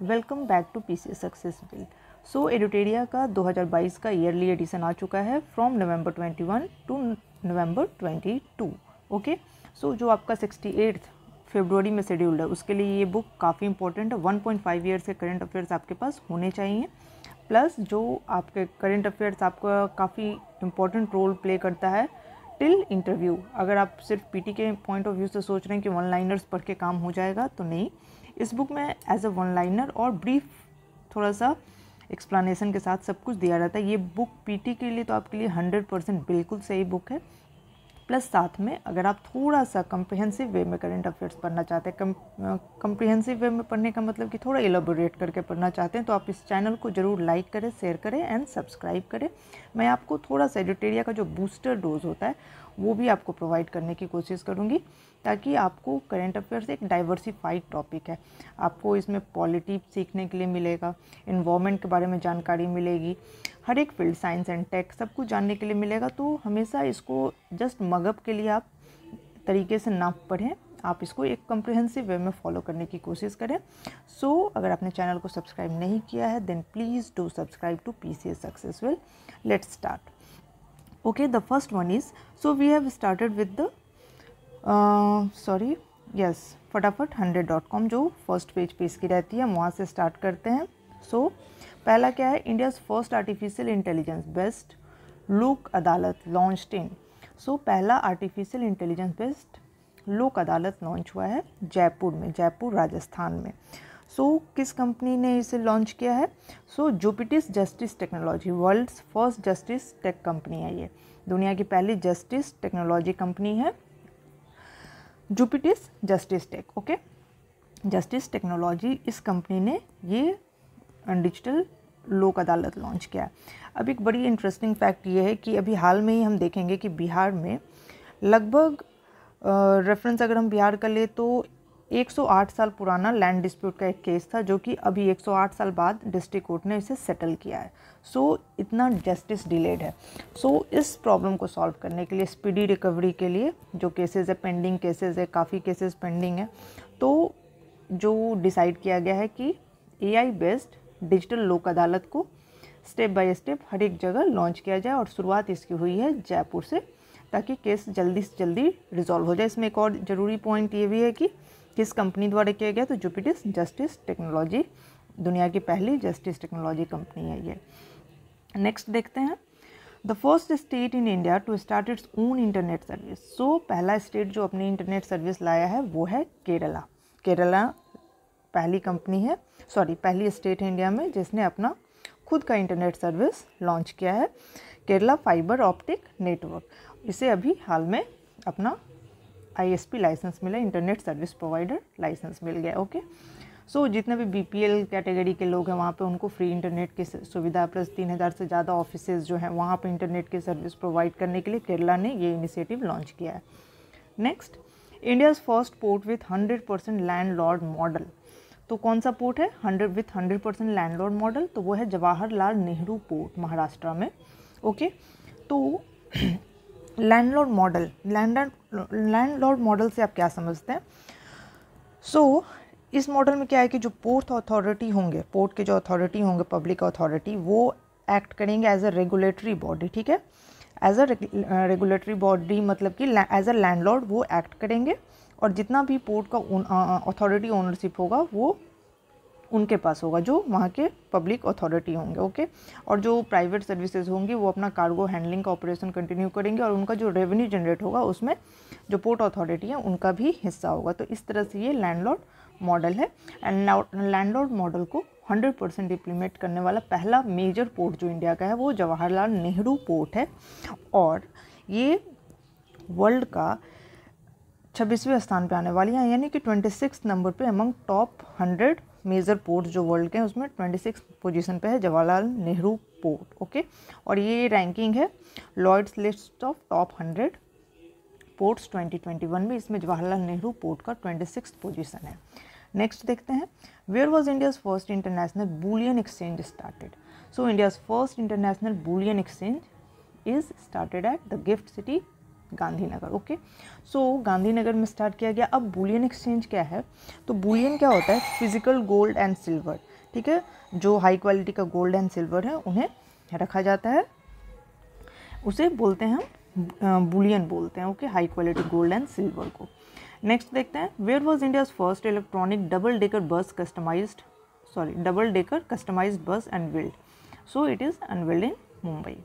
Welcome back to P C successful so, एडुटेरिया का 2022 का yearly edition आ चुका है from November 21 to November 22 okay so, जो आपका सिक्सटी फेब्रुवरी में शेड्यूल्ड है, उसके लिए ये बुक काफ़ी इंपॉर्टेंट है। 1.5 पॉइंट फाइव ईयर से करेंट अफेयर्स आपके पास होने चाहिए। प्लस जो आपके करेंट अफेयर्स आपका काफ़ी इंपॉर्टेंट रोल प्ले करता है टिल इंटरव्यू अगर आप सिर्फ़ पीटी के पॉइंट ऑफ़ व्यू से सोच रहे हैं कि वन लाइनर्स पढ़ के काम हो जाएगा तो नहीं। इस बुक में एज अ वन लाइनर और ब्रीफ थोड़ा सा एक्सप्लानेशन के साथ सब कुछ दिया जाता है। ये बुक पीटी के लिए तो आपके लिए हंड्रेड परसेंट बिल्कुल सही बुक है। प्लस साथ में अगर आप थोड़ा सा कम्प्रिहेंसिव वे में करेंट अफेयर्स पढ़ना चाहते हैं कम्प्रिहेंसिव वे में पढ़ने का मतलब कि थोड़ा एलोबोरेट करके पढ़ना चाहते हैं तो आप इस चैनल को ज़रूर लाइक करें शेयर करें एंड सब्सक्राइब करें। मैं आपको थोड़ा सा एडिटेरिया का जो बूस्टर डोज होता है, वो भी आपको प्रोवाइड करने की कोशिश करूँगी। ताकि आपको करेंट अफेयर्स एक डाइवर्सिफाइड टॉपिक है। आपको इसमें पॉलिटी सीखने के लिए मिलेगा इन्वामेंट के बारे में जानकारी मिलेगी हर एक फ़ील्ड साइंस एंड टेक सब कुछ जानने के लिए मिलेगा। तो हमेशा इसको जस्ट मगअप के लिए आप तरीके से ना पढ़ें आप इसको एक कम्प्रिहेंसिव वे में फॉलो करने की कोशिश करें। सो so, अगर आपने चैनल को सब्सक्राइब नहीं किया है then please do subscribe to P C S successful let's start okay the first one is so we have started with the uh, yes फटाफट हंड्रेड डॉट कॉम जो फ़र्स्ट पेज पे इसकी रहती है हम वहाँ से स्टार्ट करते हैं। सो so, पहला क्या है? India's first artificial intelligence based Lok Adalat launch इन सो पहला artificial intelligence based Lok Adalat launch हुआ है जयपुर में जयपुर राजस्थान में। सो so, किस कंपनी ने इसे लॉन्च किया है? So Jupitice justice technology world's first justice tech company है ये। दुनिया की पहली जस्टिस टेक्नोलॉजी कंपनी है। Jupitice justice tech okay justice technology इस कंपनी ने ये डिजिटल लोक अदालत लॉन्च किया है। अब एक बड़ी इंटरेस्टिंग फैक्ट ये है कि अभी हाल में ही हम देखेंगे कि बिहार में लगभग रेफरेंस अगर हम बिहार का ले तो 108 साल पुराना लैंड डिस्प्यूट का एक केस था जो कि अभी 108 साल बाद डिस्ट्रिक्ट कोर्ट ने इसे सेटल किया है। सो so, इतना जस्टिस डिलेड है। सो so, इस प्रॉब्लम को सॉल्व करने के लिए स्पीडी रिकवरी के लिए जो केसेस है पेंडिंग केसेस है काफ़ी केसेस पेंडिंग है तो जो डिसाइड किया गया है कि ए आई बेस्ड डिजिटल लोक अदालत को स्टेप बाय स्टेप हर एक जगह लॉन्च किया जाए और शुरुआत इसकी हुई है जयपुर से ताकि केस जल्दी से जल्दी रिजॉल्व हो जाए। इसमें एक और ज़रूरी पॉइंट ये भी है कि किस कंपनी द्वारा किया गया? तो जुपिटिस जस्टिस टेक्नोलॉजी दुनिया की पहली जस्टिस टेक्नोलॉजी कंपनी है ये। नेक्स्ट देखते हैं। The first state in India to start its own internet service so पहला स्टेट जो अपनी इंटरनेट सर्विस लाया है, वो है केरला केरला पहली कंपनी है सॉरी पहली स्टेट है इंडिया में, जिसने अपना खुद का इंटरनेट सर्विस लॉन्च किया है। केरला फाइबर ऑप्टिक नेटवर्क इसे अभी हाल में अपना आईएसपी लाइसेंस मिला इंटरनेट सर्विस प्रोवाइडर लाइसेंस मिल गया ओके सो so, जितने भी बीपीएल कैटेगरी के लोग हैं वहाँ पे उनको फ्री इंटरनेट की सुविधा प्लस तीन हज़ार से ज़्यादा ऑफ़िस जो हैं वहाँ पे इंटरनेट की सर्विस प्रोवाइड करने के लिए केरला ने ये इनिशिएटिव लॉन्च किया है। Next India's first port with hundred percent landlord model तो कौन सा पोर्ट है? Hundred with hundred percent landlord model तो वो है जवाहरलाल नेहरू पोर्ट महाराष्ट्र में ओके तो landlord model land landlord model से आप क्या समझते हैं? सो so, इस मॉडल में क्या है कि जो पोर्ट अथॉरिटी होंगे पोर्ट के जो अथॉरिटी होंगे पब्लिक अथॉरिटी वो एक्ट करेंगे एज अ रेगुलेटरी बॉडी ठीक है? एज अ रेगुलेटरी बॉडी मतलब कि एज अ लैंडलॉर्ड वो एक्ट करेंगे और जितना भी पोर्ट का अथॉरिटी ओनरशिप होगा वो उनके पास होगा, जो वहाँ के पब्लिक अथॉरिटी होंगे ओके और जो प्राइवेट सर्विसेज़ होंगी, वो अपना कार्गो हैंडलिंग का ऑपरेशन कंटिन्यू करेंगे और उनका जो रेवेन्यू जनरेट होगा, उसमें जो पोर्ट अथॉरिटी है, उनका भी हिस्सा होगा। तो इस तरह से ये लैंडलॉर्ड मॉडल है। एंड लैंडलॉर्ड मॉडल को 100 परसेंट इम्प्लीमेंट करने वाला पहला मेजर पोर्ट जो इंडिया का है, वो जवाहरलाल नेहरू पोर्ट है। और ये वर्ल्ड का छब्बीसवें स्थान पे आने वाली है, यानी कि ट्वेंटी नंबर पे among top hundred major port जो वर्ल्ड के हैं, उसमें ट्वेंटी सिक्स पोजिशन पर है, जवाहरलाल नेहरू पोर्ट ओके और ये रैंकिंग है Lloyd's list of top hundred ports 2021 में, इसमें जवाहरलाल नेहरू पोर्ट का ट्वेंटी सिक्स पोजिशन है। नेक्स्ट देखते हैं where was India's first international bullion exchange started so India's first international bullion exchange is started at the GIFT city Gandhinagar okay so Gandhinagar में start किया गया। अब बुलियन एक्सचेंज क्या है? तो बुलियन क्या होता है? फ़िज़िकल गोल्ड एंड सिल्वर ठीक है? जो हाई क्वालिटी का गोल्ड एंड सिल्वर है, उन्हें रखा जाता है। उसे बोलते हैं हम बुलियन बोलते हैं okay high quality gold and silver को। नेक्स्ट देखते हैं। Where was India's first electronic double decker bus customize sorry double decker customize bus and build so, it is unveiled in Mumbai.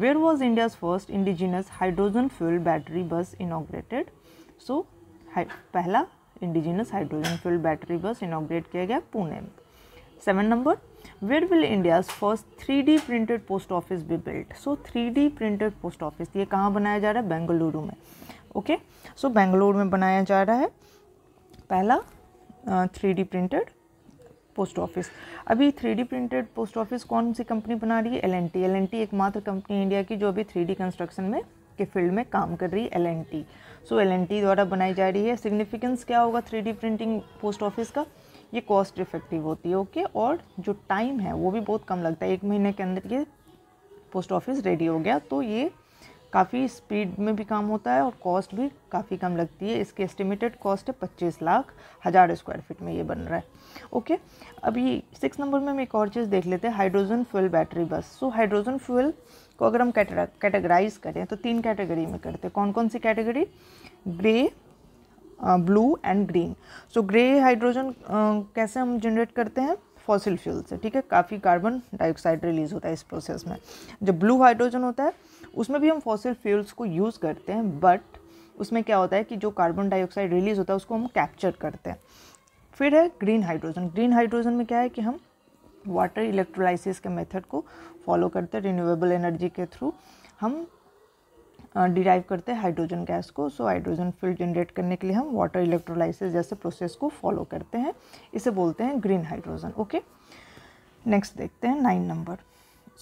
Where was India's first indigenous hydrogen fuel battery bus inaugurated? So पहला indigenous hydrogen fuel battery bus inaugurate किया गया पुणे में। Seven number where will India's first three D printed post office be built so three D printed post office ये कहाँ बनाया जा रहा है? बेंगलुरु में। ओके सो बेंगलुरु में बनाया जा रहा है। पहला three D printed post office. अभी थ्री प्रिंटेड पोस्ट ऑफ़िस कौन सी कंपनी बना रही है? L N T L N T एकमात्र कंपनी इंडिया की जो अभी थ्री कंस्ट्रक्शन में, के फ़ील्ड में काम कर रही है L N T so L N T द्वारा बनाई जा रही है। सिग्निफिकेंस क्या होगा थ्री प्रिंटिंग पोस्ट ऑफ़िस का? ये कॉस्ट इफ़ेक्टिव होती है ओके और जो टाइम है, वो भी बहुत कम लगता है। एक महीने के अंदर ये पोस्ट ऑफ़िस रेडी हो गया। तो ये काफ़ी स्पीड में भी काम होता है और कॉस्ट भी काफ़ी कम लगती है। इसकी एस्टिमेटेड कॉस्ट है पच्चीस लाख हज़ार स्क्वायर फीट में ये बन रहा है। ओके अभी सिक्स नंबर में हम एक और चीज़ देख लेते हैं, हाइड्रोजन फ्यूल बैटरी बस। सो हाइड्रोजन फ्यूल को अगर हम कैटेगराइज करें तो तीन कैटेगरी में करते हैं। कौन कौन सी category? Grey blue and green. So grey hydrogen कैसे हम जनरेट करते हैं? फॉसिल फ्यूल से, ठीक है? काफ़ी कार्बन डाइऑक्साइड रिलीज़ होता है इस प्रोसेस में। जो ब्लू हाइड्रोजन होता है उसमें भी हम फॉसिल फ्यूल्स को यूज़ करते हैं बट उसमें क्या होता है कि जो कार्बन डाइऑक्साइड रिलीज़ होता है, उसको हम कैप्चर करते हैं। फिर है ग्रीन हाइड्रोजन ग्रीन हाइड्रोजन में क्या है कि हम वाटर इलेक्ट्रोलाइसिस के मेथड को फॉलो करते हैं रिन्यूएबल एनर्जी के थ्रू हम डिराइव करते हैं हाइड्रोजन गैस को सो हाइड्रोजन फ़ील्ड जनरेट करने के लिए हम वाटर इलेक्ट्रोलाइसिस जैसे प्रोसेस को फॉलो करते हैं। इसे बोलते हैं ग्रीन हाइड्रोजन ओके नेक्स्ट देखते हैं nine number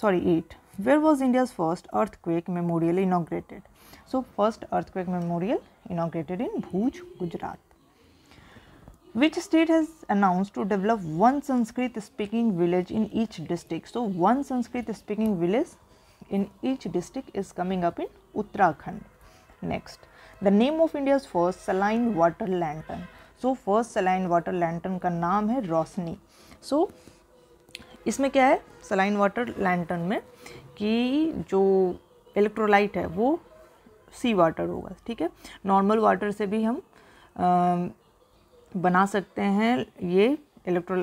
sorry eight India's first earthquake memorial inaugurated so first earthquake memorial inaugurated in Bhuj Gujarat which state has announced to develop one sanskrit speaking village in each district so one sanskrit speaking village in each district is coming up in uttarakhand next the name of india's first saline water lantern so first saline water lantern का नाम है रोशनी so इसमें क्या है saline water lentil में कि जो electrolyte है वो सी वाटर होगा ठीक है? नॉर्मल वाटर से भी हम आ, बना सकते हैं ये इलेक्ट्रो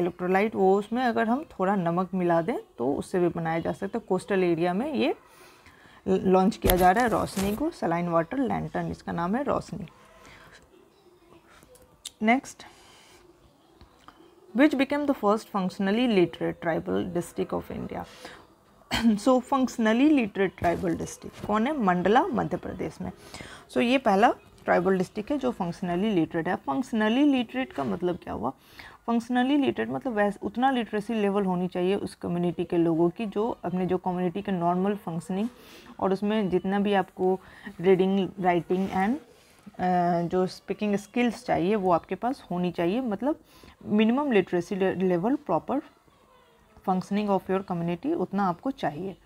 इलेक्ट्रोलाइट वो उसमें अगर हम थोड़ा नमक मिला दें तो उससे भी बनाया जा सकता है। कोस्टल एरिया में ये लॉन्च किया जा रहा है रोशनी को सलाइन वाटर लैंटन इसका नाम है Roshni. Next which became the first functionally literate tribal district of India so functionally literate tribal district कौन है? मंडला मध्य प्रदेश में। सो so, ये पहला ट्राइबल डिस्ट्रिक्ट है जो फंक्शनली लिटरेट है। फंक्शनली लिटरेट का मतलब क्या हुआ? फंक्शनली लिटरेट मतलब वैसे उतना लिटरेसी लेवल होनी चाहिए उस कम्युनिटी के लोगों की जो अपने जो कम्युनिटी के नॉर्मल फंक्शनिंग और उसमें जितना भी आपको रीडिंग राइटिंग एंड जो स्पीकिंग स्किल्स चाहिए वो आपके पास होनी चाहिए। मतलब minimum literacy level proper functioning of your community उतना आपको चाहिए।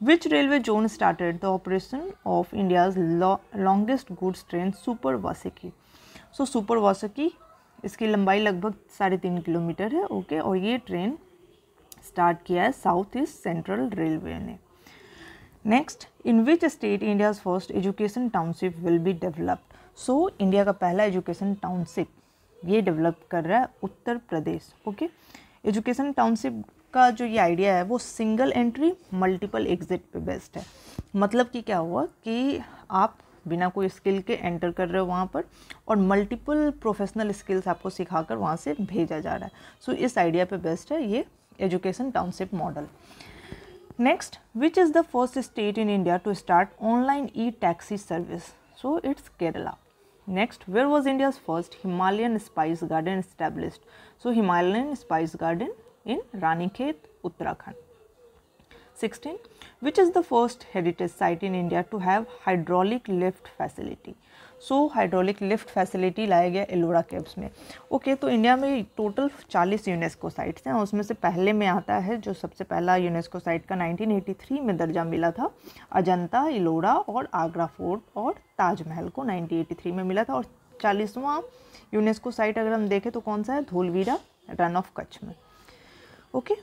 Which railway zone started the operation of India's longest goods train super Vasuki so super Vasuki इसकी लंबाई लगभग साढ़े तीन किलोमीटर है ओके और ये ट्रेन स्टार्ट किया है साउथ ईस्ट सेंट्रल रेलवे ने। Next in which state India's first education township will be developed so India का पहला एजुकेशन टाउनशिप ये डेवलप कर रहा है Uttar Pradesh okay education township का जो ये आइडिया है वो सिंगल एंट्री मल्टीपल एग्जिट पे बेस्ड है। मतलब कि क्या हुआ कि आप बिना कोई स्किल के एंटर कर रहे हो वहाँ पर और मल्टीपल प्रोफेशनल स्किल्स आपको सिखाकर वहाँ से भेजा जा रहा है। सो so, इस आइडिया पे बेस्ट है ये education township model next which is the first state in India to start online e taxi service so it's Kerala next where was India's first Himalayan spice garden established? So Himalayan spice garden in Ranikhet Uttarakhand 16 which is the first heritage site in india to have hydraulic lift facility? So hydraulic lift facility लाया गया Ellora caves में। Okay okay, तो India में total 40 UNESCO sites हैं। उसमें से पहले में आता है जो सबसे पहला यूनेस्को साइट का 1983 में दर्जा मिला था। अजंता एलोरा और आगरा फोर्ट और ताजमहल को 1983 में मिला था और चालीसवां यूनेस्को साइट अगर हम देखें तो कौन सा है? धोलवीरा रन ऑफ़ कच्छ में। ओके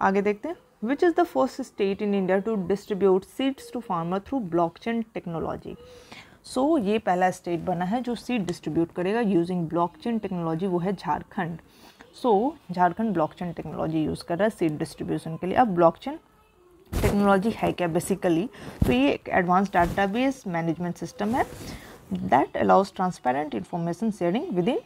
आगे देखते हैं। Which is the first state in India to distribute seeds to farmer through blockchain technology so ये पहला स्टेट बना है जो सीड डिस्ट्रीब्यूट करेगा यूजिंग ब्लॉकचेन टेक्नोलॉजी वो है Jharkhand. So so, Jharkhand blockchain technology use कर रहा है सीड डिस्ट्रीब्यूशन के लिए। अब ब्लॉकचेन टेक्नोलॉजी है क्या बेसिकली तो ये एक एडवांस डाटाबेस मैनेजमेंट सिस्टम है। That allows transparent information sharing with in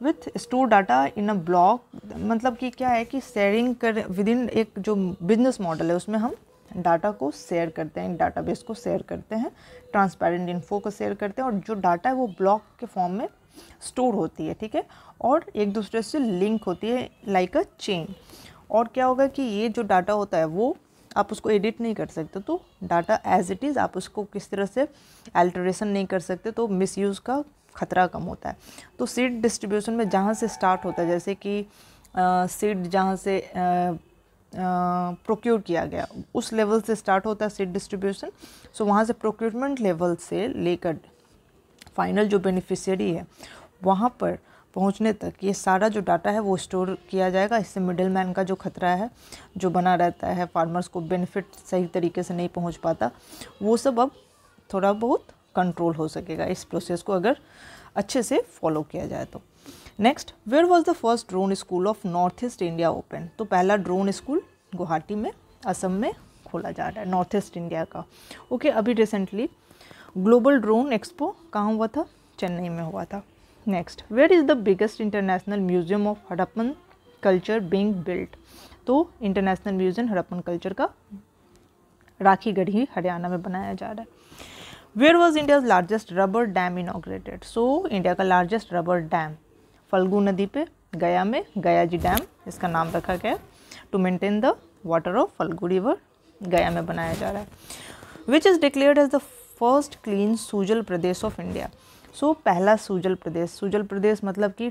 with store data in a block मतलब कि क्या है कि शेयरिंग कर विद इन एक जो बिज़नेस मॉडल है, उसमें हम डाटा को शेयर करते हैं डाटाबेस को शेयर करते हैं ट्रांसपेरेंट इन्फो को शेयर करते हैं और जो डाटा है वो ब्लॉक के फॉर्म में स्टोर होती है, ठीक है? और एक दूसरे से लिंक होती है लाइक अ चेन और क्या होगा कि ये जो डाटा होता है, वो आप उसको एडिट नहीं कर सकते तो डाटा एज इट इज़ आप उसको किस तरह से अल्टरेशन नहीं कर सकते तो मिसयूज़ का खतरा कम होता है। तो सीड डिस्ट्रीब्यूशन में जहाँ से स्टार्ट होता है, जैसे कि सीड जहाँ से प्रोक्योर किया गया, उस लेवल से स्टार्ट होता है सीड डिस्ट्रीब्यूशन सो वहाँ से प्रोक्योरमेंट लेवल से लेकर फाइनल जो बेनिफिशियरी है, वहाँ पर पहुँचने तक ये सारा जो डाटा है वो स्टोर किया जाएगा। इससे मिडिल मैन का जो खतरा है जो बना रहता है फार्मर्स को बेनिफिट सही तरीके से नहीं पहुँच पाता वो सब अब थोड़ा बहुत कंट्रोल हो सकेगा इस प्रोसेस को अगर अच्छे से फॉलो किया जाए तो। Next where was the first drone school of north east India open तो पहला ड्रोन स्कूल गुवाहाटी में असम में खोला जा रहा है नॉर्थ ईस्ट इंडिया का। ओके okay, अभी रिसेंटली ग्लोबल ड्रोन एक्सपो कहाँ हुआ था? चेन्नई में हुआ था। Next where is the biggest international museum of Harappan culture being built तो इंटरनेशनल म्यूज़ियम हड़प्पन कल्चर का राखी गढ़ी हरियाणा में बनाया जा रहा है। Where was India's largest rubber dam inaugurated so India का लार्जेस्ट रबर डैम फल्गु नदी पे, गया में गया जी डैम इसका नाम रखा गया to maintain the water of Falgu river Gaya में बनाया जा रहा है। Which is declared as the first clean Sujal Pradesh of India so पहला सूजल प्रदेश। सूजल प्रदेश मतलब कि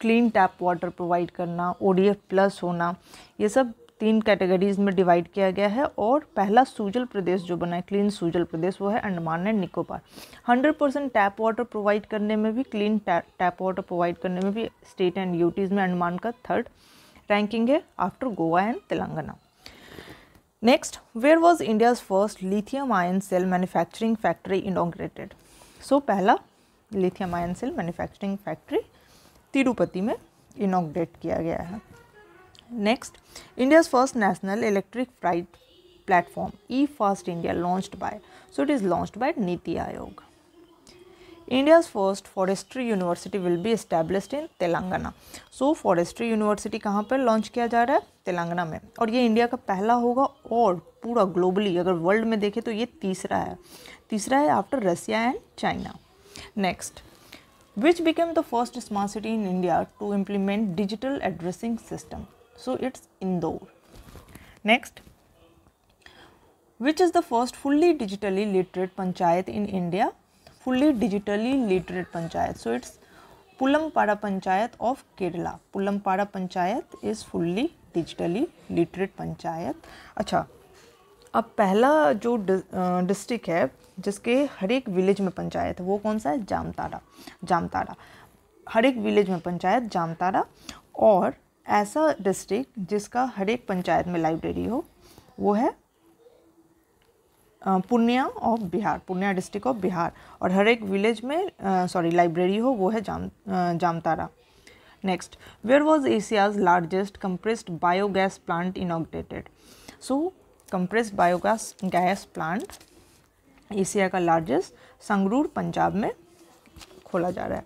क्लीन टैप वाटर प्रोवाइड करना ओडीएफ प्लस होना, ये सब तीन कैटेगरीज में डिवाइड किया गया है और पहला सूजल प्रदेश जो बना है क्लीन सूजल प्रदेश, वो है Andaman and Nicobar. Hundred percent tap water provide करने में भी क्लीन टैप वाटर प्रोवाइड करने में भी स्टेट एंड यूटीज़ में अंडमान का थर्ड रैंकिंग है after Goa and Telangana next where was India's first lithium ion cell manufacturing factory inaugurated? So, पहला lithium ion cell manufacturing factory Tirupati में inaugurate किया गया है Next, India's first national electric freight platform, E-Fast India, launched by, so it is launched by Niti Aayog. India's first forestry university will be established in Telangana so forestry university कहाँ पर launch किया जा रहा है? तेलंगाना में। और ये India का पहला होगा और पूरा ग्लोबली अगर वर्ल्ड में देखें तो ये तीसरा है। तीसरा है after Russia and China next which became the first smart city in India to implement digital addressing system So it's Indore. Next, which is the first fully digitally literate panchayat in India? Fully digitally literate panchayat so it's Pulam Pullampara panchayat of Kerala Pulam Pullampara panchayat is fully digitally literate panchayat अच्छा अब पहला जो district है जिसके हर एक village में पंचायत है वो कौन सा है जामताड़ा जामताड़ा हर एक विलेज में पंचायत जामताड़ा और ऐसा डिस्ट्रिक्ट जिसका हर एक पंचायत में लाइब्रेरी हो वो है Purnia of Bihar Purnia district of Bihar. और हर एक विलेज में सॉरी लाइब्रेरी हो, वो है Jam Jamtara. Next where was Asia's largest compressed biogas plant inaugurated so compressed biogas gas plant Asia का लार्जेस्ट संगरूर पंजाब में खोला जा रहा है।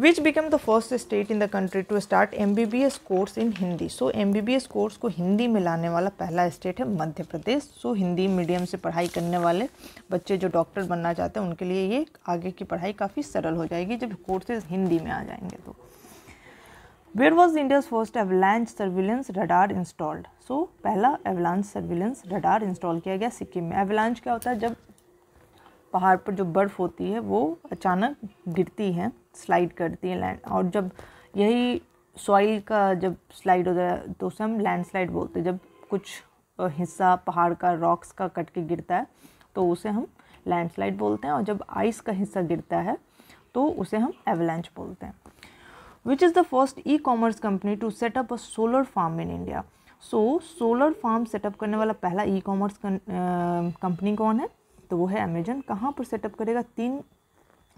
Which became the first state in the country to start M B B S course in Hindi so M B B S course को हिंदी में लाने वाला पहला स्टेट है मध्य प्रदेश। सो हिंदी मीडियम से पढ़ाई करने वाले बच्चे जो डॉक्टर बनना चाहते हैं, उनके लिए ये आगे की पढ़ाई काफ़ी सरल हो जाएगी जब कोर्सेज हिंदी में आ जाएँगे तो। Where was India's first avalanche surveillance radar installed so पहला एवलांच सर्विलेंस रडार इंस्टॉल किया गया सिक्किम में। एवलांच क्या होता है? जब पहाड़ पर जो बर्फ़ होती है, वो अचानक गिरती है। स्लाइड करती है लैंड और जब यही सॉइल का जब स्लाइड हो जाए तो उसे हम लैंड स्लाइड बोलते हैं। जब कुछ हिस्सा, पहाड़ का रॉक्स का कट के गिरता है तो उसे हम लैंड स्लाइड बोलते हैं। और जब आइस का हिस्सा गिरता है तो उसे हम एवलेंच बोलते हैं। Which is the first e commerce company to setup a solar farm in India so solar farm setup करने वाला पहला ई कॉमर्स कंपनी कौन है? तो वो है अमेजन कहाँ पर सेटअप करेगा? तीन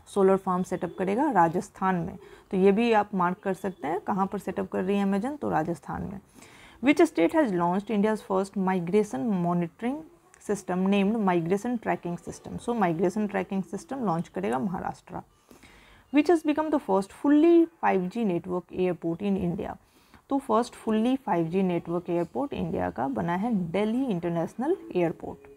सोलर फार्म सेटअप करेगा राजस्थान में। तो ये भी आप मार्क कर सकते हैं, कहाँ पर सेटअप कर रही है अमेजन तो राजस्थान में। Which state has launch India's first migration monitoring system named migration tracking system so migration tracking system launch करेगा Maharashtra. Which has become the first fully five G network airport in India तो first fully five G network airport India का बना है Delhi international airport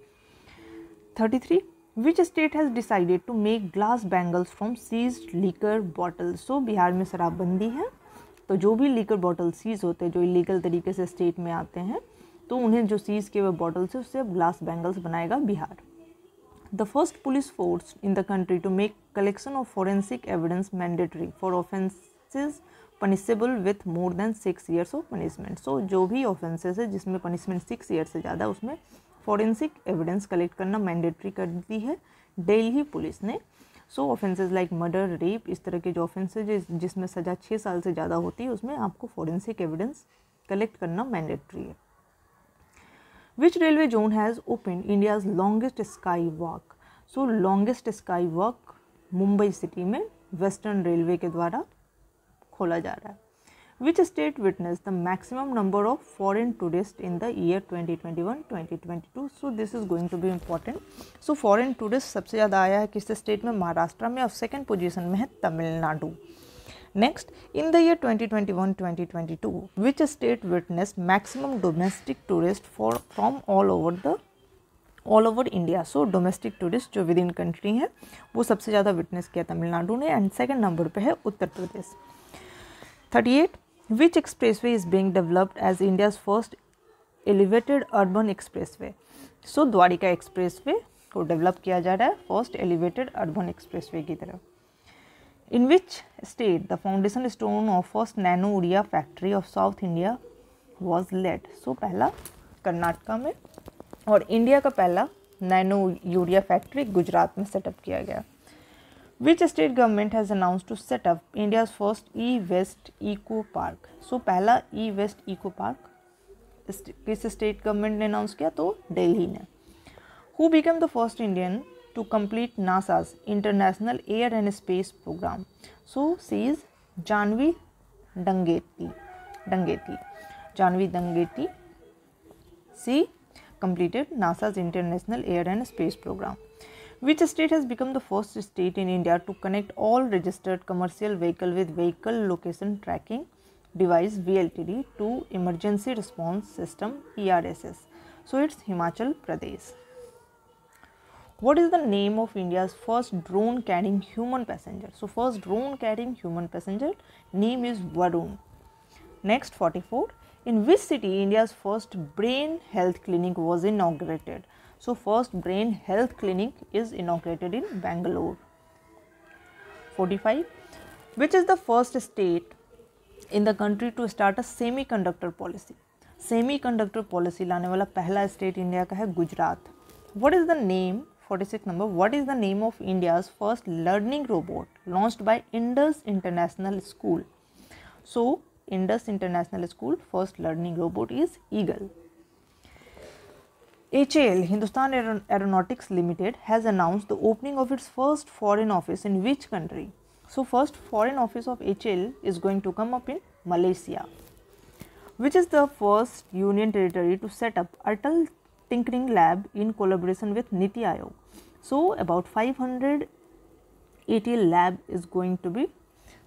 thirty three which state has decided to make glass bangles from seize liquor bottles so Bihar में शराबबंदी है। तो जो भी लीकर बॉटल सीज होते हैं, जो इलीगल तरीके से स्टेट में आते हैं तो उन्हें जो सीज के हुए बॉटल्स है उससे अब ग्लास बैंगल्स बनाएगा Bihar. The first police force in the country to make collection of forensic evidence mandatory for offences punishable with more than six years of punishment so जो भी ऑफेंसेस है, जिसमें पनिशमेंट सिक्स ईयर से ज़्यादा, उसमें forensic evidence collect करना mandatory कर दी है। दिल्ली पुलिस ने। So offences like murder rape इस तरह के जो ऑफेंसेज जिसमें सज़ा छः साल से ज़्यादा होती है, उसमें आपको फॉरेंसिक एविडेंस कलेक्ट करना मैंडेटरी है। Which railway zone has open India's longest sky walk so longest sky walk Mumbai city में वेस्टर्न रेलवे के द्वारा खोला जा रहा है। Which state witnessed the maximum number of foreign tourists in the year 2021-2022 so this is going to be important so foreign tourists सबसे ज़्यादा आया है किस स्टेट में महाराष्ट्र में और सेकंड पोजीशन में है Tamil Nadu Next, in the year 2021-2022, which state witnessed maximum domestic tourists for from all over the all over India so domestic tourist जो विद इन कंट्री हैं वो सबसे ज़्यादा विटनेस किया तमिलनाडु ने एंड सेकंड नंबर पे है Uttar Pradesh thirty eight Which expressway is being developed as India's first elevated urban expressway? So Dwarka expressway को डेवलप किया जा रहा है फ़र्स्ट एलिवेटेड अर्बन एक्सप्रेसवे की तरह in which state the foundation stone of first nano urea factory of south India was laid so पहला कर्नाटका में और इंडिया का पहला नैनो यूरिया फैक्ट्री गुजरात में सेटअप किया गया। Which state government has announce to setup India's first e waste eco park so पहला e waste eco park किस स्टेट गवर्नमेंट ने अनाउंस किया? तो दिल्ली ने। Who become the first Indian to complete NASA's international air and space programme so she is Jahnavi Dangeti Dangeti Jahnavi Dangeti she completed NASA's international air and space programme Which state has become the first state in India to connect all registered commercial vehicle with vehicle location tracking device VLTD to emergency response system ERSS? So it's Himachal Pradesh. What is the name of India's first drone carrying human passenger? So first drone carrying human passenger name is Varun. Next 44. In which city India's first brain health clinic was inaugurated? So, first brain health clinic is inaugurated in Bangalore. 45. Which is the first state in the country to start a semiconductor policy? Semiconductor policy लाने वाला पहला state India का है Gujarat. What is the name 46 number what is the name of India's first learning robot launched by Indus International School? So Indus International School first learning robot is Eagle. HAL, Hindustan Aeronautics Limited, has announced the opening of its first foreign office in which country? So, first foreign office of HAL is going to come up in Malaysia, which is the first union territory to set up Atal Tinkering Lab in collaboration with Niti Aayog. So, about 500 ATL lab is going to be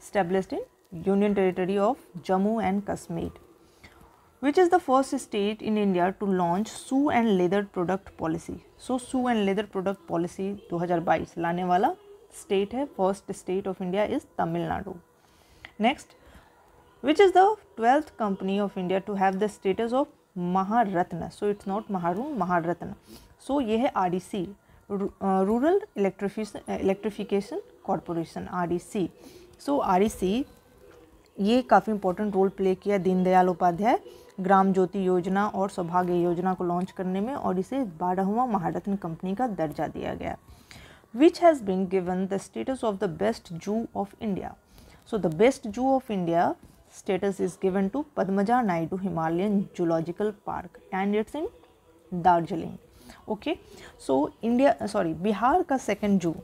established in Union Territory of Jammu and Kashmir. Which is the first state in India to launch shoe and leather product policy. So shoe and leather product policy 2022 लाने वाला state है first state of India is Tamil Nadu. Next which is the 12th company of India to have the status of Maharatna. So it's not Maharun, Maharatna. So ये है RDC, Rural Electrification Corporation, RDC. So REC ये काफ़ी important role play किया दीनदयाल उपाध्याय ग्राम ज्योति योजना और सौभाग्य योजना को लॉन्च करने में और इसे बारहवा महारत्न कंपनी का दर्जा दिया गया। Which has been given the status of the best zoo of India so the best zoo of India status is given to Padmaja Naidu Himalayan Zoological Park and it's in Darjeeling. Okay so India sorry Bihar का second जू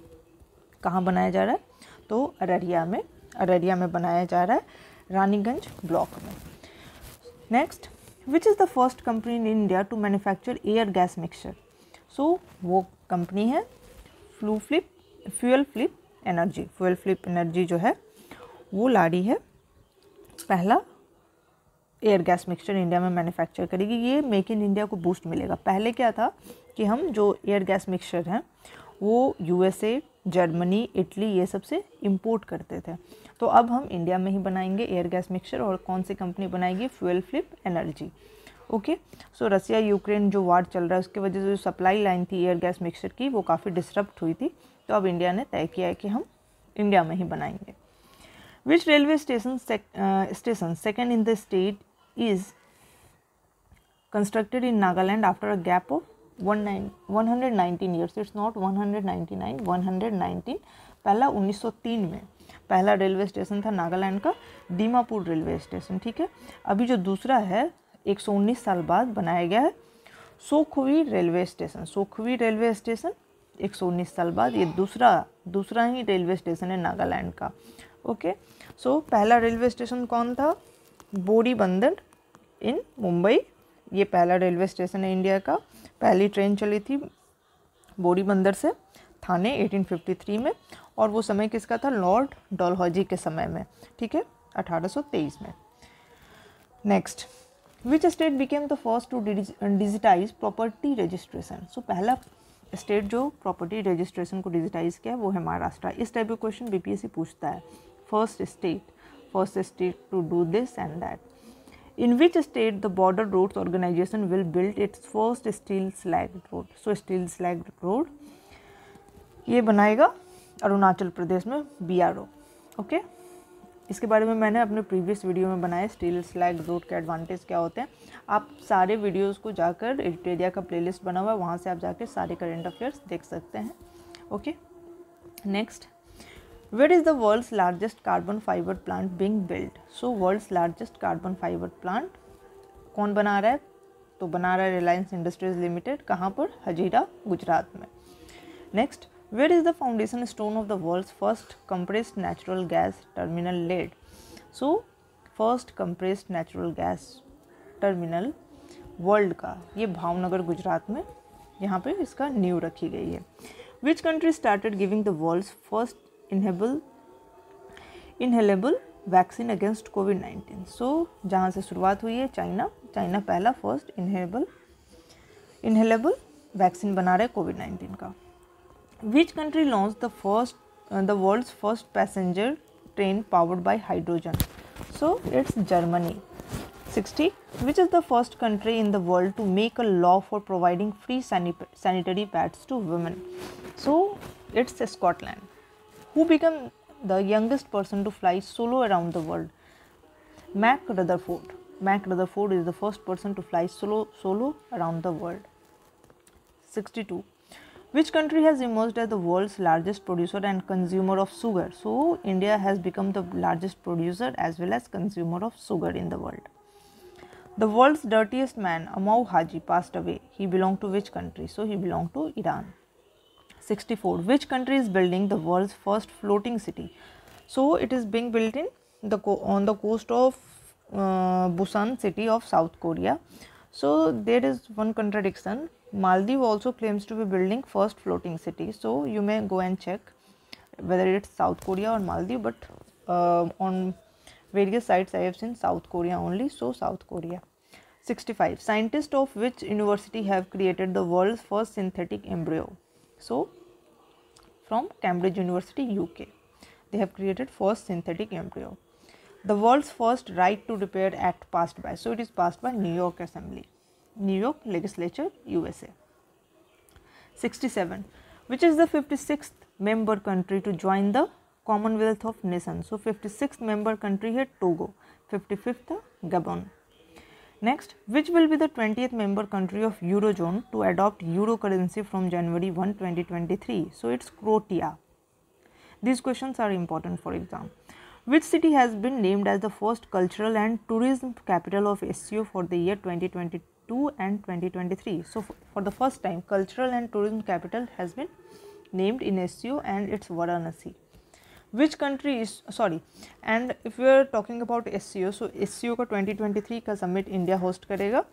कहाँ बनाया जा रहा है? तो अररिया में अररिया में बनाया जा रहा है रानीगंज ब्लॉक में। Next which is the first company in India to manufacture air gas mixture so वो कंपनी है flu flip fuel flip energy fuel flip energy जो है, वो ला रही है। पहला एयर गैस मिक्सचर इंडिया में मैन्युफैक्चर करेगी। ये मेक इन इंडिया को बूस्ट मिलेगा। पहले क्या था कि हम जो एयर गैस मिक्सचर हैं, वो यूएसए जर्मनी, इटली ये सबसे इम्पोर्ट करते थे। तो अब हम इंडिया में ही बनाएँगे एयर गैस मिक्सचर और कौन सी कंपनी बनाएगी? Fuel flip energy okay so Russia Ukraine जो वार चल रहा है, उसकी वजह से जो सप्लाई लाइन थी एयर गैस मिक्सचर की, वो काफ़ी डिस्टर्ब हुई थी। तो अब इंडिया ने तय किया है कि हम इंडिया में ही बनाएँगे। Which railway station station, second in the state is constructed in Nagaland after a gap of 119 years? It's not 199, 119. पहला 1903 में पहला रेलवे स्टेशन था नागालैंड का दीमापुर रेलवे स्टेशन ठीक है अभी जो दूसरा है 119 साल बाद बनाया गया है Sokhuvi railway station Sokhuvi railway station 119 साल बाद ये दूसरा दूसरा ही रेलवे स्टेशन है नागालैंड का ओके सो so, पहला रेलवे स्टेशन कौन था बोरी बंदर इन मुंबई ये पहला रेलवे स्टेशन है इंडिया का पहली ट्रेन चली थी बोरी बंदर से, थाने 1853 में, और वो समय किसका था? लॉर्ड डॉलहॉजी के समय में, ठीक है? 1823 में। Next which state became the first to digitize property registration so पहला स्टेट जो प्रॉपर्टी रजिस्ट्रेशन को डिजिटाइज किया वो है महाराष्ट्र। इस टाइप का क्वेश्चन बीपीएससी पूछता है। First state first state to do this and that in which state the border roads organization will build its first steel slag road. So, steel slag road, ये बनाएगा अरुणाचल प्रदेश में बी आर ओ ओके इसके बारे में मैंने अपने previous video में बनाया स्टील स्लैग रोड के एडवांटेज क्या होते हैं। आप सारे वीडियोस को जाकर एडिटेरिया का प्लेलिस्ट बना हुआ है, वहाँ से आप जाकर सारे करेंट अफेयर्स देख सकते हैं okay next where is the world's largest carbon fiber plant being built? So, world's largest carbon fiber plant कौन बना रहा है? तो बना रहा है रिलायंस इंडस्ट्रीज़ लिमिटेड कहाँ पर? हजीरा, गुजरात में। Next where is the foundation stone of the world's first compressed natural gas terminal laid so first compressed natural gas terminal world का। ये भावनगर, गुजरात में। यहाँ पे इसका न्यू रखी गई है। Which country started giving the world's first inhalable inhalable vaccine against COVID nineteen so जहाँ से शुरुआत हुई है, चाइना चाइना पहला फ़र्स्ट इनहेबल इनहेलेबल वैक्सीन बना रहे कोविड नाइन्टीन का। Which country launch the first the world's first passenger train powered by hydrogen so it's Germany 60 which is the first country in the world to make a law for providing free sanitary pads to women? So, it's scotland. Who became the youngest person to fly solo around the world? Mac Rutherford. Mac Rutherford is the first person to fly solo, solo around the world. 62. Which country has emerged as the world's largest producer and consumer of sugar? So, India has become the largest producer as well as consumer of sugar in the world. The world's dirtiest man, Amau Haji, passed away. He belonged to which country? So, he belonged to Iran. 64 which country is building the world's first floating city? So it is being built in the on the coast of uh, busan city of south korea. So there is one contradiction. Maldives also claims to be building first floating city. So you may go and check whether it's south korea or maldives but uh, on various sites i have seen south korea only so south korea. 65 scientists of which university have created the world's first synthetic embryo so, from Cambridge University UK, they have created first synthetic embryo. the world's first right to repair act passed by. So it is passed by new york assembly new york legislature usa 67 which is the 56th member country to join the commonwealth of nations? So 56th member country here togo. 55th gabon next which will be the 20th member country of eurozone to adopt euro currency from january 1 2023 so it's croatia these questions are important for exam which city has been named as the first cultural and tourism capital of SCO for the year 2022 and 2023? So, for the first time, cultural and tourism capital has been named in SCO and it's Varanasi. Which country is sorry and if you are talking about S C O so S C O का twenty twenty three का summit India host करेगा।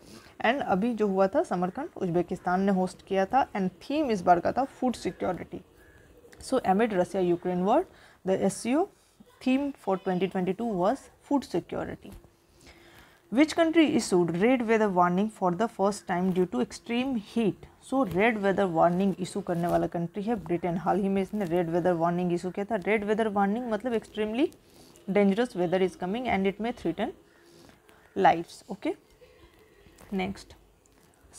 And अभी जो हुआ था Samarkand Uzbekistan ने host किया था। एंड थीम इस बार का था food security so amid Russia Ukraine world the S C O theme for twenty twenty two was food security Which country issued red weather warning for the first time due to extreme heat? So red weather warning issue करने वाला country है Britain हाल ही में इसने red weather warning issue किया था। Red weather warning मतलब extremely dangerous weather is coming and it may threaten lifes okay next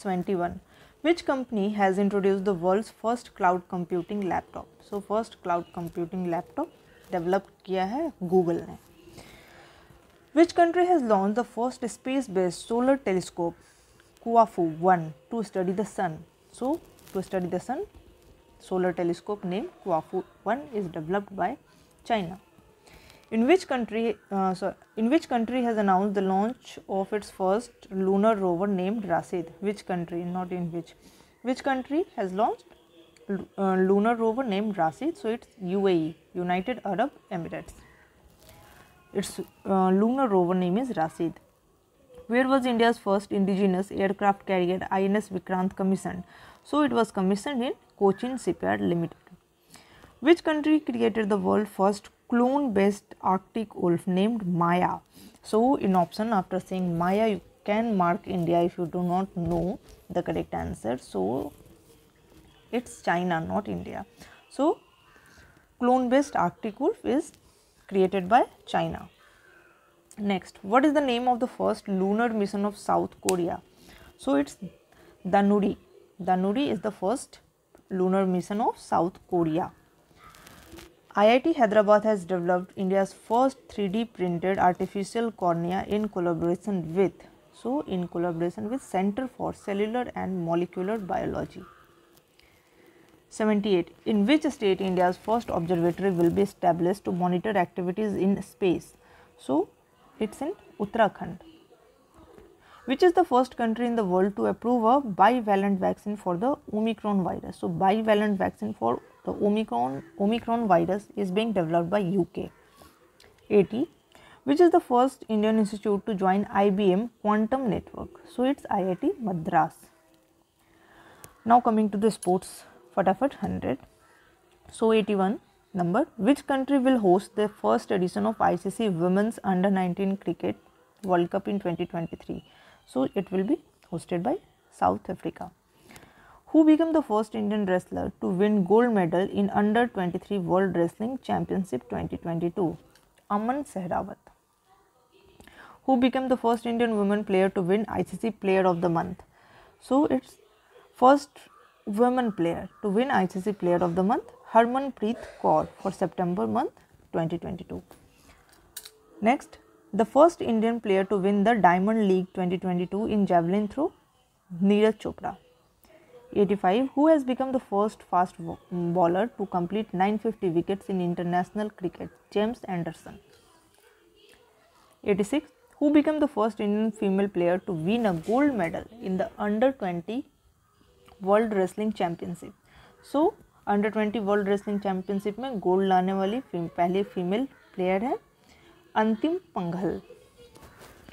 twenty one which company has introduce the world first cloud computing laptop so first cloud computing laptop develop किया है Google ने। Which country has launched the first space based solar telescope, Kuafu 1, to study the sun? So, to study the sun, solar telescope named Kuafu 1 is developed by China. In which country, uh, sorry, in which country has announced the launch of its first lunar rover named Rasid? Which country, not in which? Which country has launched uh, lunar rover named Rasid? So it's UAE, United Arab Emirates. Its uh, lunar rover name is Rasid. Where was India's first indigenous aircraft carrier INS Vikrant commissioned? So it was commissioned in Cochin Shipyard Limited. Which country created the world's first clone based Arctic wolf named Maya? So in option after saying Maya you can mark India if you do not know the correct answer. So it's China not India. So clone based Arctic wolf is created by China. Next, what is the name of the first lunar mission of South Korea? So it's Danuri. Danuri is the first lunar mission of South Korea. IIT Hyderabad has developed India's first 3D printed artificial cornea in collaboration with so in collaboration with Center for Cellular and Molecular Biology. 78. In which state India's first observatory will be established to monitor activities in space? So, it's in Uttarakhand. Which is the first country in the world to approve a bivalent vaccine for the Omicron virus? So, bivalent vaccine for the Omicron, Omicron virus is being developed by UK. 80. Which is the first Indian institute to join IBM Quantum Network? So, it's IIT Madras. Now, coming to the sports fatafat 100 so 81 number. Which country will host the first edition of icc women's under 19 cricket world cup in 2023 so it will be hosted by south africa. Who became the first indian wrestler to win gold medal in under 23 world wrestling championship 2022 aman sehrawat. Who became the first indian women player to win icc player of the month? So it's first women player to win ICC Player of the Month Harmanpreet Kaur for September month 2022. Next, the first Indian player to win the Diamond League 2022 in javelin throw Neeraj Chopra. 85 who has become the first fast bowler to complete 950 wickets in international cricket James Anderson. 86 who became the first Indian female player to win a gold medal in the under 20 world wrestling championship so under twenty world wrestling championship में gold लाने वाली पहली female player है Antim Panghal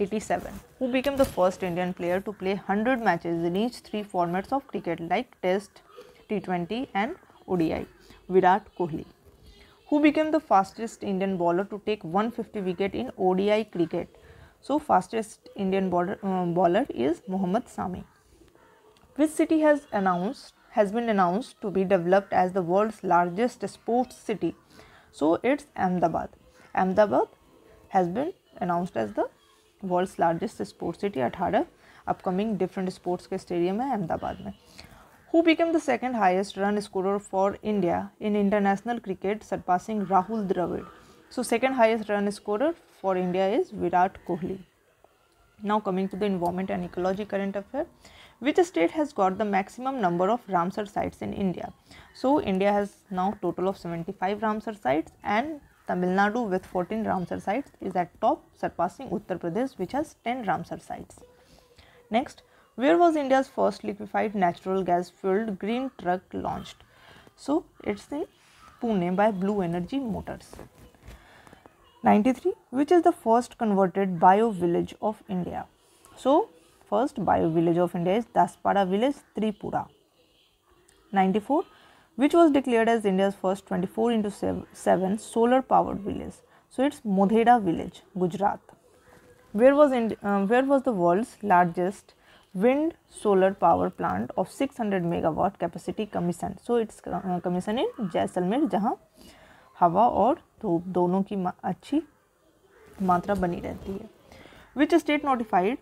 87 who became the first Indian player to play 100 matches in each three formats of cricket like Test, T20 and ODI. Virat Kohli. Who became the fastest Indian bowler to take 150 wicket in ODI cricket? So fastest Indian bowler, uh, bowler is Mohammad Sami. Which city has announced has been announced to be developed as the world's largest sports city? So it's Ahmedabad. Ahmedabad has been announced as the world's largest sports city अठारह upcoming different sports के stadium है अहमदाबाद में who became the second highest run scorer for India in international cricket surpassing Rahul Dravid. So second highest run scorer for India is Virat Kohli. Now coming to the environment and ecology current affair. Which state has got the maximum number of Ramsar sites in India? So India has now total of 75 Ramsar sites and Tamil Nadu with 14 Ramsar sites is at top surpassing Uttar Pradesh which has 10 Ramsar sites. Next, where was India's first liquefied natural gas fueled green truck launched? So it's in Pune by Blue Energy Motors. 93. Which is the first converted bio village of India? So first bio village of India is Daspada village, Tripura. 94. Which was declared as India's first 24 into 7 solar powered village? So it's Modhera village, Gujarat. Where was, Indi- uh, where was the world's largest wind solar power plant of 600 megawatt capacity commission so it's uh, commission in Jaisalmer जहाँ हवा और धूप दोनों की अच्छी मात्रा बनी रहती है which state notified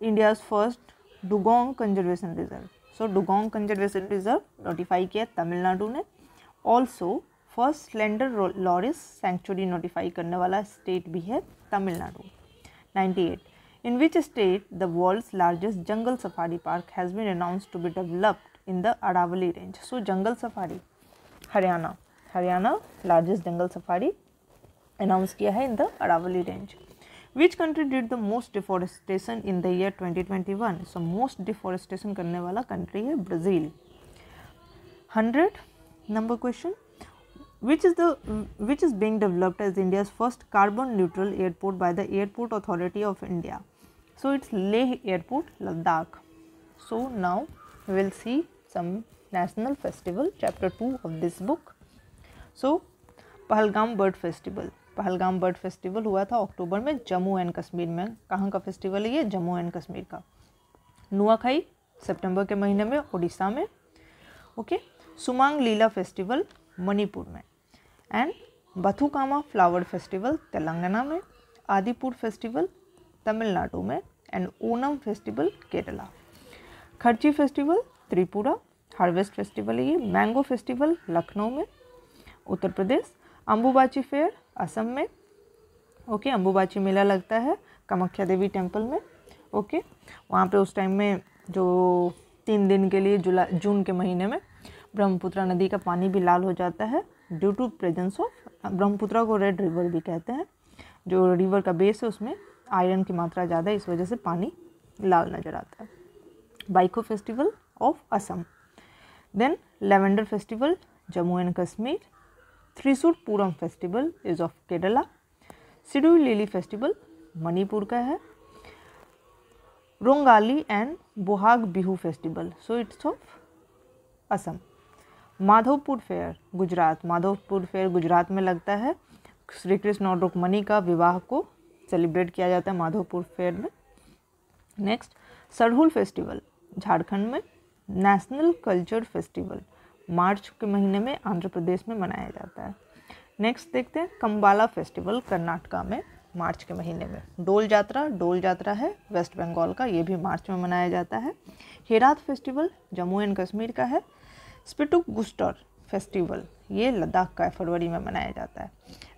India's first dugong conservation reserve so dugong conservation reserve notify किया तमिलनाडु ने also first slender loris sanctuary notify करने वाला स्टेट भी है Tamil Nadu 98 in which state the world's largest jungle safari park has been announce to be developed in the Aravalli range so jungle safari Haryana Haryana largest jungle safari announce किया है in the Aravalli range Which country did the most deforestation in the year 2021? So most deforestation करने वाला country है Brazil. 100 number question which is the which is being developed as India's first carbon neutral airport by the Airport Authority of India. So it's Leh Airport, Ladakh. So now we will see some national festival, chapter 2 of this book. So Pahalgam bird festival Pahalgam bird festival हुआ था अक्टूबर में Jammu and Kashmir में। कहाँ का festival है ये? Jammu and Kashmir का। नुआखाई, सितंबर के महीने में उड़ीसा में। ओके? सुमांग लीला फेस्टिवल, मणिपुर में। And Bathukamma flower festival, Telangana में। आदिपुर फेस्टिवल, तमिलनाडु में। And Onam festival, Kerala. Kharchi festival, Tripura. Harvest festival ये। मैंगो फेस्टिवल, लखनऊ में। उत्तर प्रदेश अम्बुबाची फेयर असम में। ओके अम्बुबाची मेला लगता है, कामाख्या देवी टेंपल में। ओके, वहाँ पे उस टाइम में जो तीन दिन के लिए जुलाई, जून के महीने में ब्रह्मपुत्रा नदी का पानी भी लाल हो जाता है due to presence of Brahmaputra को रेड रिवर भी कहते हैं। जो रिवर का बेस है, उसमें आयरन की मात्रा ज़्यादा है, इस वजह से पानी लाल नज़र आता है। Baikho festival of Assam then lavender festival Jammu and Kashmir Thrissur Pooram festival is of Kerala. Shirui lily festival Manipur का है। Rongali and Bohag Bihu festival so it's of Assam Madhavpur fair, Gujarat. Madhavpur fair Gujarat में लगता है। श्री कृष्ण और रुक्मणी का विवाह को celebrate किया जाता है माधवपुर फेयर में। नेक्स्ट सरहुल फेस्टिवल, झारखंड में। नेशनल कल्चर फेस्टिवल मार्च के महीने में आंध्र प्रदेश में मनाया जाता है। नेक्स्ट देखते हैं कम्बाला फेस्टिवल कर्नाटका में मार्च के महीने में। डोल यात्रा डोल यात्रा है वेस्ट बंगाल का, ये भी मार्च में मनाया जाता है। हेरात फेस्टिवल जम्मू एंड कश्मीर का है। स्पिटुक गुस्टर फेस्टिवल ये लद्दाख का फरवरी में मनाया जाता है।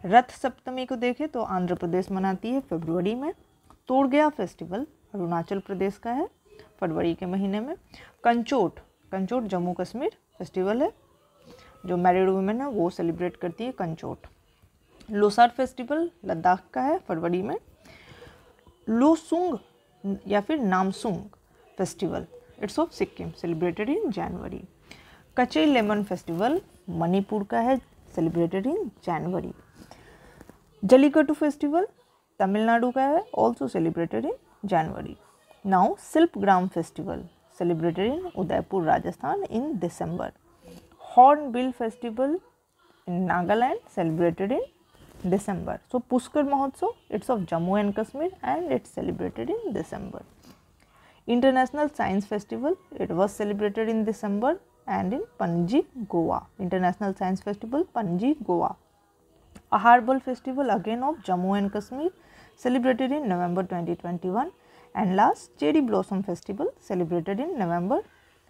रथ सप्तमी को देखें तो आंध्र प्रदेश मनाती है फरवरी में। तोड़गया फेस्टिवल अरुणाचल प्रदेश का है, फरवरी के महीने में। कंचोट कंचोट जम्मू कश्मीर फेस्टिवल है, जो मैरिड वुमेन है, वो सेलिब्रेट करती है कंचोट। लोसार फेस्टिवल लद्दाख का है, फरवरी में। लोसुंग या फिर Namsoong festival it's of Sikkim celebrated in January Kachai lemon festival Manipur का है celebrated in January Jallikattu festival Tamil Nadu का है also celebrated in January now Shilp Gram festival. Celebrated in Udaipur Rajasthan in December hornbill festival in Nagaland celebrated in December. So Pushkar Mahotsav it's of Jammu and Kashmir and it's celebrated in December. International Science Festival it was celebrated in December and in Panji, Goa. International Science Festival, Panji, Goa. A Herbal Festival again of Jammu and Kashmir celebrated in November 2021 and last cherry blossom festival celebrated in November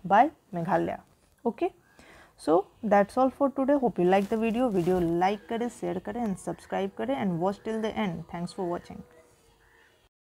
by Meghalaya. Okay? So that's all for today. Hope you like the video. Video like share and subscribe and watch till the end. Thanks for watching